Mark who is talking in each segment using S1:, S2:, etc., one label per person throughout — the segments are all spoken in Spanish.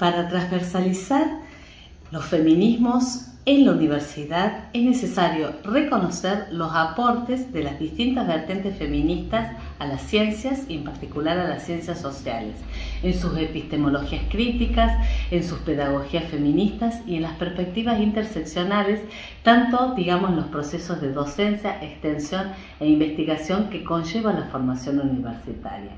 S1: para transversalizar los feminismos en la universidad es necesario reconocer los aportes de las distintas vertientes feministas a las ciencias y en particular a las ciencias sociales, en sus epistemologías críticas, en sus pedagogías feministas y en las perspectivas interseccionales, tanto digamos en los procesos de docencia, extensión e investigación que conlleva la formación universitaria.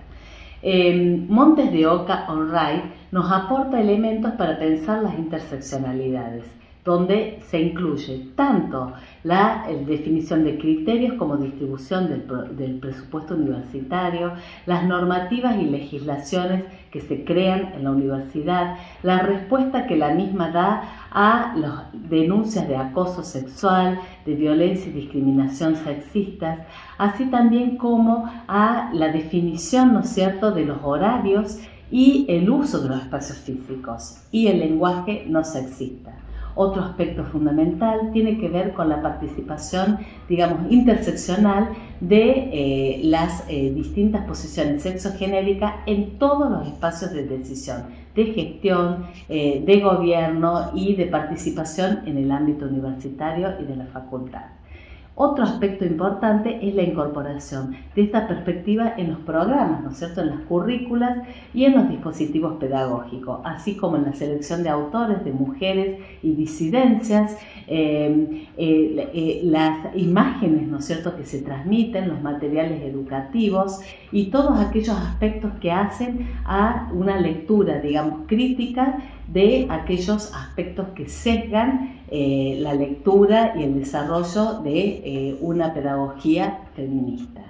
S1: Montes de Oca Onray nos aporta elementos para pensar las interseccionalidades donde se incluye tanto la definición de criterios como distribución del, presupuesto universitario, las normativas y legislaciones que se crean en la universidad, la respuesta que la misma da a las denuncias de acoso sexual, de violencia y discriminación sexistas, así también como a la definición, ¿no cierto?, de los horarios y el uso de los espacios físicos y el lenguaje no sexista. Otro aspecto fundamental tiene que ver con la participación, digamos, interseccional de eh, las eh, distintas posiciones sexogenéricas en todos los espacios de decisión, de gestión, eh, de gobierno y de participación en el ámbito universitario y de la facultad. Otro aspecto importante es la incorporación de esta perspectiva en los programas, ¿no es cierto?, en las currículas y en los dispositivos pedagógicos, así como en la selección de autores, de mujeres y disidencias, eh, eh, las imágenes, ¿no es cierto?, que se transmiten, los materiales educativos y todos aquellos aspectos que hacen a una lectura, digamos, crítica de aquellos aspectos que sesgan eh, la lectura y el desarrollo de eh, una pedagogía feminista.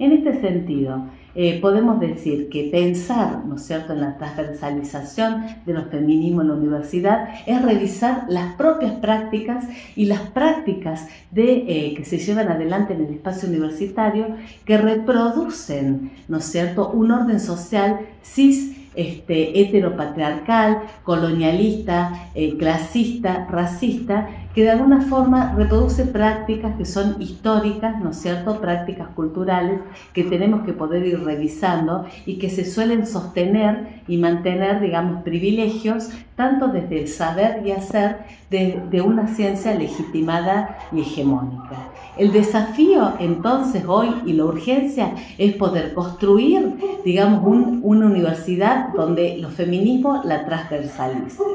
S1: En este sentido, eh, podemos decir que pensar, ¿no es cierto?, en la transversalización de los feminismos en la universidad es revisar las propias prácticas y las prácticas de, que se llevan adelante en el espacio universitario que reproducen, ¿no es cierto?, un orden social cis este, heteropatriarcal, colonialista, eh, clasista, racista, que de alguna forma reproduce prácticas que son históricas, ¿no es cierto?, prácticas culturales que tenemos que poder ir revisando y que se suelen sostener y mantener, digamos, privilegios, tanto desde el saber y hacer de, de una ciencia legitimada y hegemónica. El desafío entonces hoy y la urgencia es poder construir, digamos, una universidad donde los feminismos la transversalicen.